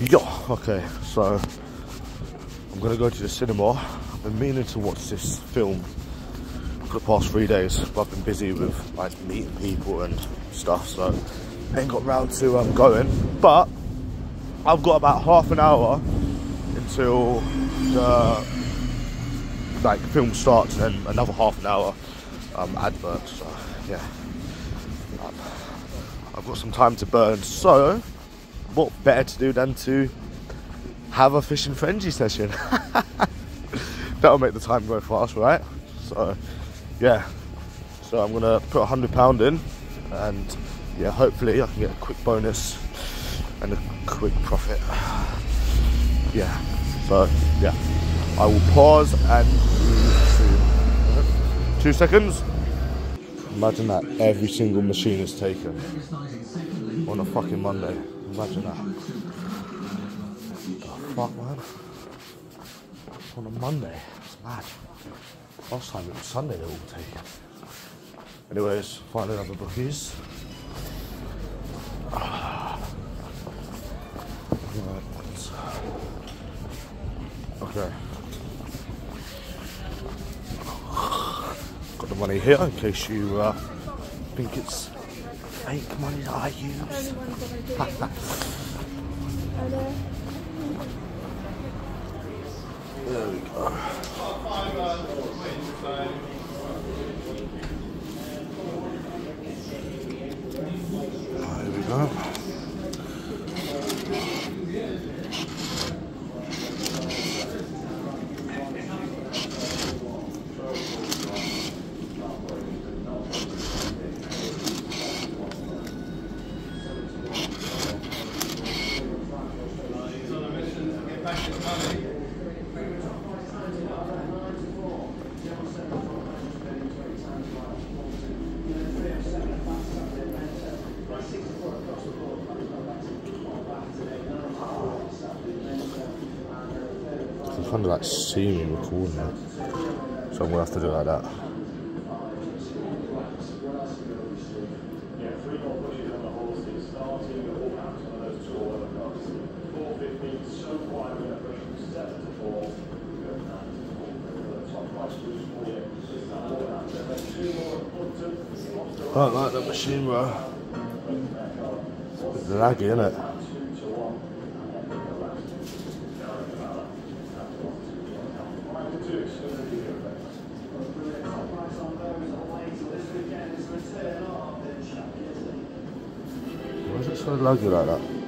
Yeah, okay, so I'm gonna go to the cinema. I've been meaning to watch this film for the past three days, but I've been busy with like meeting people and stuff, so I ain't got round to um, going. But I've got about half an hour until the like film starts, and then another half an hour um, advert. So yeah, um, I've got some time to burn. So what better to do than to have a fishing frenzy session? That'll make the time go fast, right? So yeah, so I'm gonna put a hundred pound in, and yeah, hopefully I can get a quick bonus and a quick profit. Yeah, so yeah, I will pause and two seconds. Imagine that every single machine is taken on a fucking Monday. The fuck, man? On a Monday. It's mad. Last time it was Sunday they all taken. Anyways, find another bookies. Okay. Got the money here in case you uh, think it's fake money that I use. there we go. There we go. You can kind of like see me recording. So I'm gonna have to do it like that. I don't like that machine, bro. It's laggy, isn't it? Why is it so laggy like that?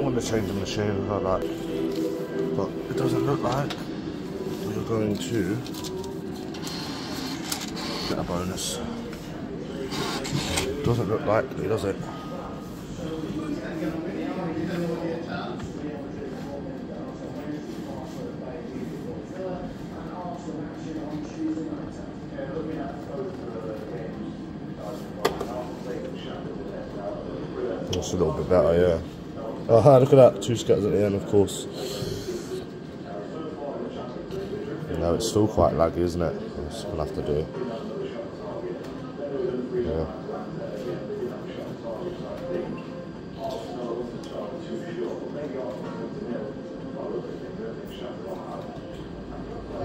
I want to change the machine I like but it doesn't look like we're going to get a bonus. Doesn't look likely, does it? That's a little bit better, yeah. Look at that, two scatters at the end, of course. No, it's still quite laggy, isn't it? That's what we'll have to do. it. Yeah.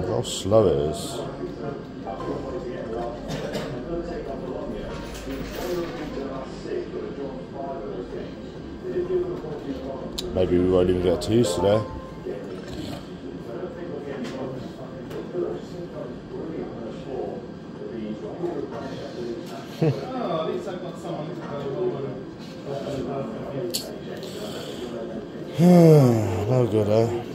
Look How slow it is. Maybe we won't even get to use today. no good, eh?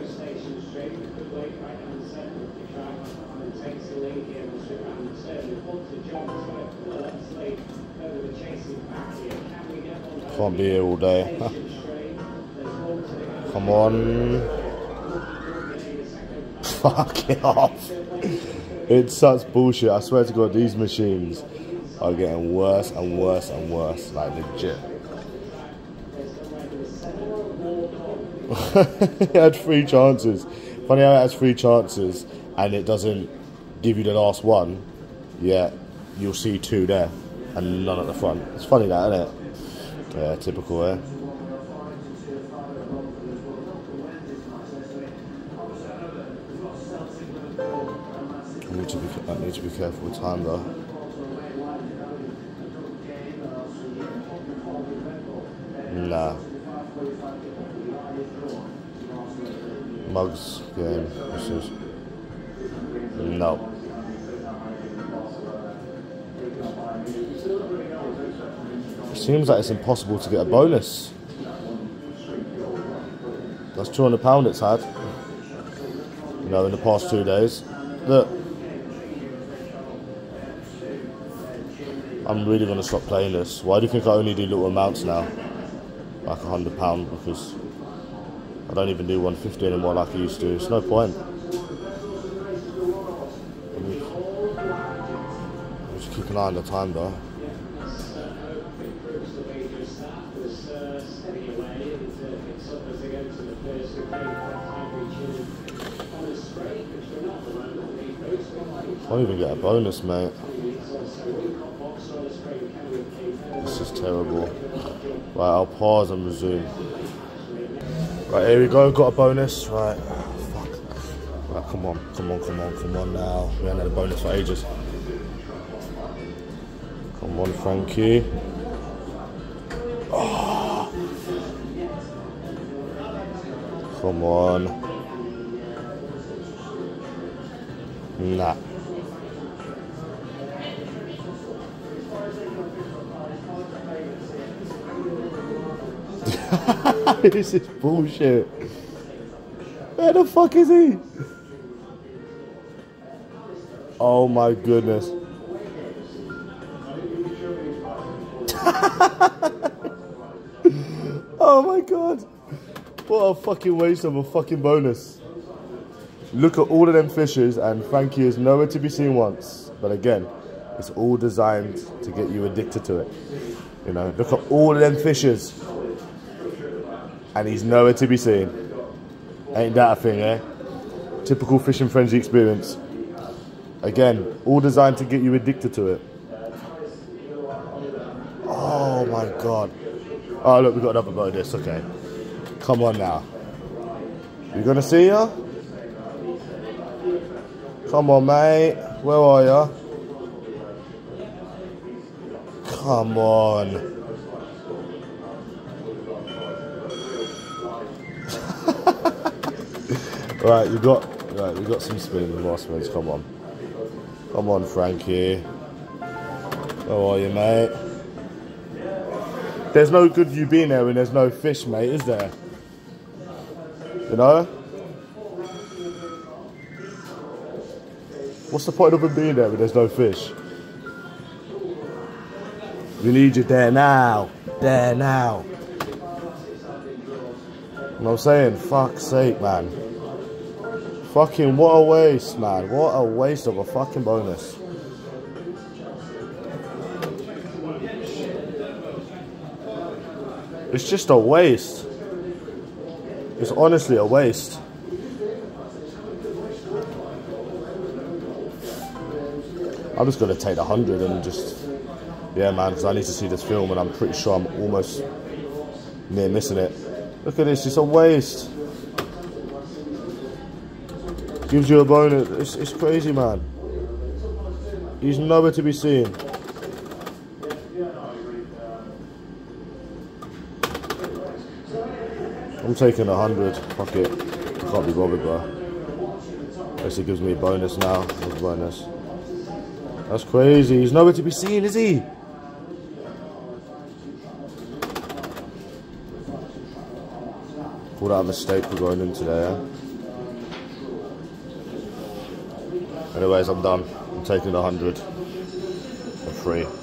Can't be here all day. Come on. Fuck it off. It's such bullshit. I swear to God, these machines are getting worse and worse and worse. Like legit. it had three chances. Funny how it has three chances and it doesn't give you the last one. Yeah, you'll see two there and none at the front. It's funny that, isn't it? Yeah, typical, eh? I need to be I need to be careful with time though. Nah. Mugs game. This is no. Seems like it's impossible to get a bonus. That's two hundred pound it's had. You know, in the past two days. Look. I'm really gonna stop playing this. Why do you think I only do little amounts now? Like a hundred pound because I don't even do 150 anymore like I used to. It's no point. Just keep an eye on the time though. Oh, Can't even get a bonus, mate. This is terrible. Right, I'll pause and resume. Right, here we go. Got a bonus. Right. Fuck. Right, come on, come on, come on, come on now. We haven't had a bonus for ages. Come on, Frankie. Oh. Come on. Nah. this is bullshit. Where the fuck is he? Oh my goodness. oh my god. What a fucking waste of a fucking bonus. Look at all of them fishes and Frankie is nowhere to be seen once. But again, it's all designed to get you addicted to it. You know, look at all of them fishes and he's nowhere to be seen. Ain't that a thing, eh? Typical fishing frenzy experience. Again, all designed to get you addicted to it. Oh my god. Oh look, we've got another boat this, Okay, come on now. You gonna see ya? Come on, mate. Where are ya? Come on. Right, you got right. We got some spins, more spins. Come on, come on, Frankie. How are you, mate? There's no good you being there when there's no fish, mate, is there? You know? What's the point of him being there when there's no fish? We need you there now. There now. You know what I'm saying? Fuck's sake, man. Fucking what a waste, man. What a waste of a fucking bonus. It's just a waste. It's honestly a waste. I'm just gonna take the hundred and just, yeah, man, because I need to see this film and I'm pretty sure I'm almost near missing it. Look at this, it's a waste. Gives you a bonus. It's, it's crazy, man. He's nowhere to be seen. I'm taking a 100. Fuck it. I can't be bothered, bro. Basically gives me a bonus now. That's bonus. That's crazy. He's nowhere to be seen, is he? Pulled out a mistake for going in today, eh? Anyways, I'm done. I'm taking the 100 for free.